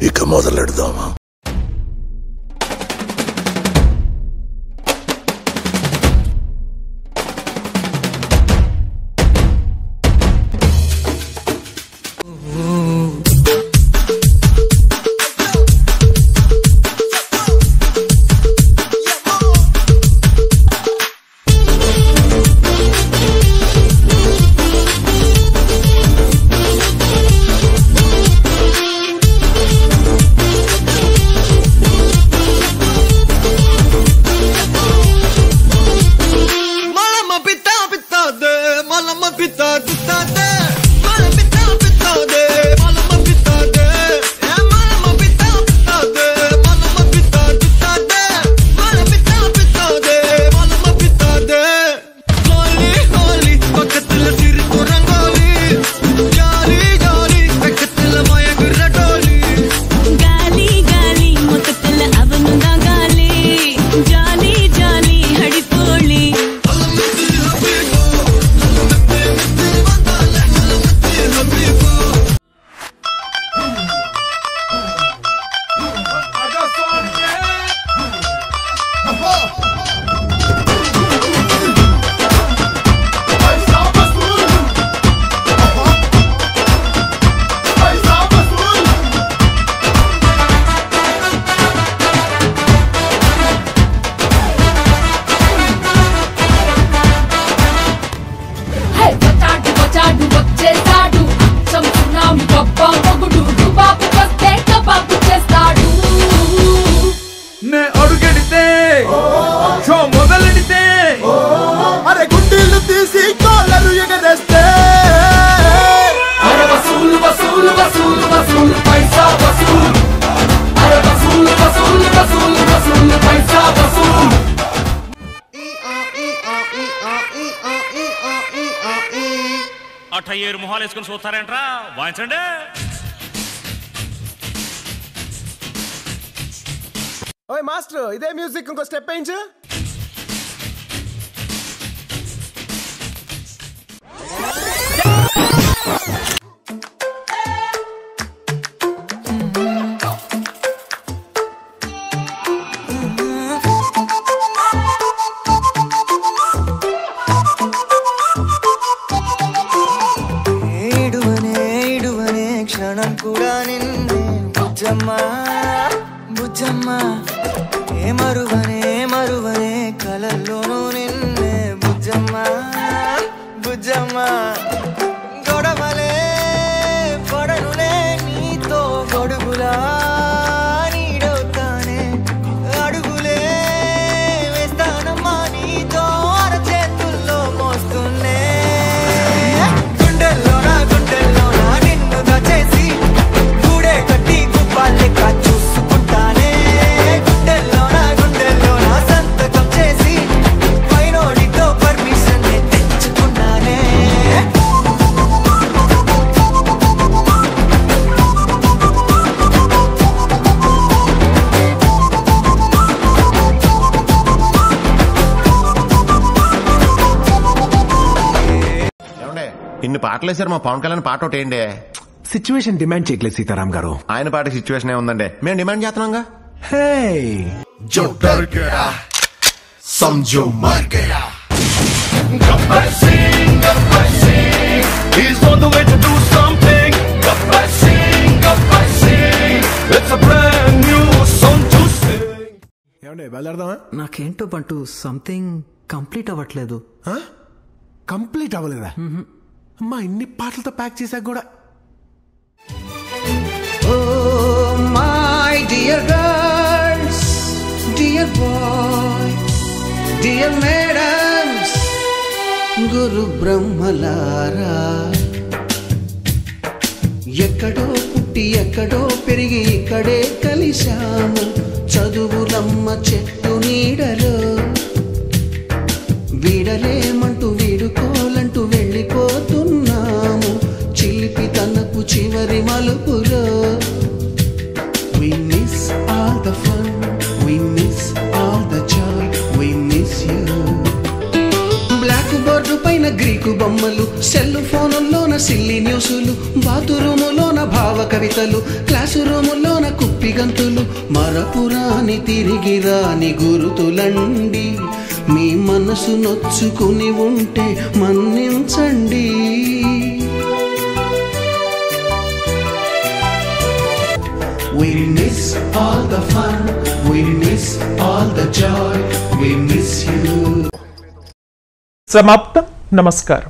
ఇక మొదలెడదామా అట్ట ఏరు మొహాలు వేసుకుని చూస్తారేంట్రా? వాయించండి. ఓయ్ మాస్టర్ ఇదే మ్యూజిక్ ఇంకో స్టెప్ వేయించు. క్షణం కూడా నిన్నే బుజ్జమ్మ బుజ్జమ్మ. ఏ మరువనే మరువనే కలల్లోనూ ఇన్ని పాటలు వేసారు మా పవన్ కళ్యాణ్ పాట ఒకటి ఏంటి సిచ్యువేషన్ డిమాండ్ చేయట్లేదు సీతారాం గారు ఆయన పాట సిచ్యువేషన్ ఉందండి మేము డిమాండ్ చేస్తున్నాంగా హే जो डर गया समझो मर गया Gabbar Singh, Gabbar Singh, he's on the way to do something. Gabbar Singh, Gabbar Singh, it's a brand new song to sing. ఏమండి బయలుదేరదామా నాకేంటో బంటూ సంథింగ్ కంప్లీట్ అవ్వట్లేదు కంప్లీట్ అవ్వలేదా మా ఇన్ని పాటలతో ప్యాక్ చేశాక కూడా. My dear girls dear boy dear dear గురు బ్రహ్మలారా. ఎక్కడో పుట్టి ఎక్కడో పెరిగి ఇక్కడే కలిశాము. చదువులమ్మ చెట్టు నీడలో. వీడలేమ చివరి మలుపులో. We miss all the fun, we miss all the joy, we miss you. Black board పైన గ్రీకు బొమ్మలు సెల్ ఫోనుల్లోన సిల్లి న్యూసులు బాతురూములోన భావ కవితలు క్లాసు రూములోన కుప్పి గంతులు మరపురాని తిరిగి రాని గురుతులండి. మీ మనసు నొచ్చుకుని ఉంటే మన్నించండి. We miss all the fun, we miss all the joy, we miss you. समाप्त नमस्कार